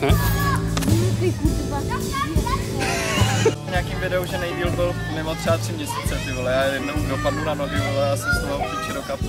Tak ne? Nějakým videu, že nejdíl byl mimo třeba tři měsíce, ty vole, já jednou dopadnu na nohy, vole, já jsem z toho píči do kapu.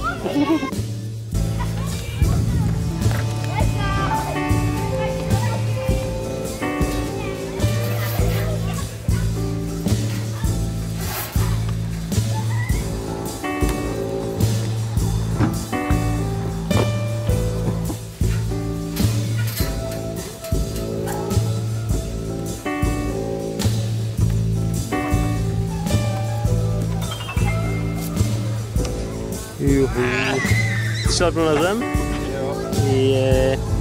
Yoo-hoo. Shot one of them? Yeah.